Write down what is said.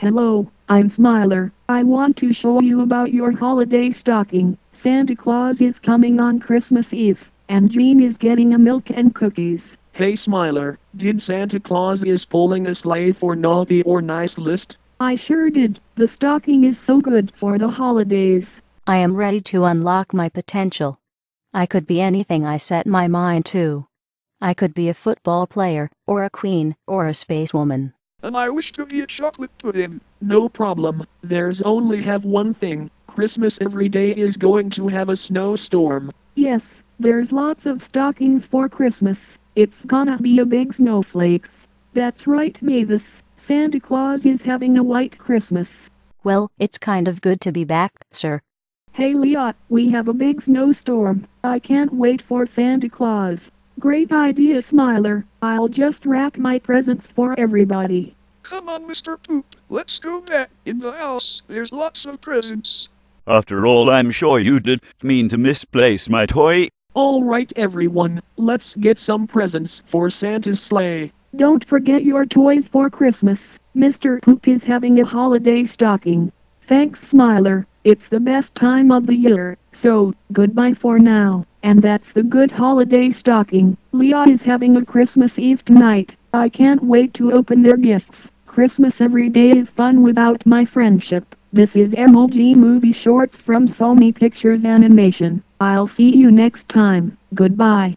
Hello, I'm Smiler. I want to show you about your holiday stocking. Santa Claus is coming on Christmas Eve, and Gene is getting a milk and cookies. Hey Smiler, did Santa Claus is pulling a sleigh for naughty or nice list? I sure did. The stocking is so good for the holidays. I am ready to unlock my potential. I could be anything I set my mind to. I could be a football player, or a queen, or a spacewoman. And I wish to be a chocolate pudding. No problem, there's only have one thing. Christmas every day is going to have a snowstorm. Yes, there's lots of stockings for Christmas. It's gonna be a big snowflakes. That's right, Mavis. Santa Claus is having a white Christmas. Well, it's kind of good to be back, sir. Hey Leah, we have a big snowstorm. I can't wait for Santa Claus. Great idea, Smiler. I'll just wrap my presents for everybody. Come on, Mr. Poop. Let's go back. In the house, there's lots of presents. After all, I'm sure you didn't mean to misplace my toy. Alright everyone, let's get some presents for Santa's sleigh. Don't forget your toys for Christmas. Mr. Poop is having a holiday stocking. Thanks, Smiler. It's the best time of the year. So, goodbye for now. And that's the good holiday stocking. Leah is having a Christmas Eve tonight. I can't wait to open their gifts. Christmas every day is fun without my friendship. This is MLG Movie Shorts from Sony Pictures Animation. I'll see you next time. Goodbye.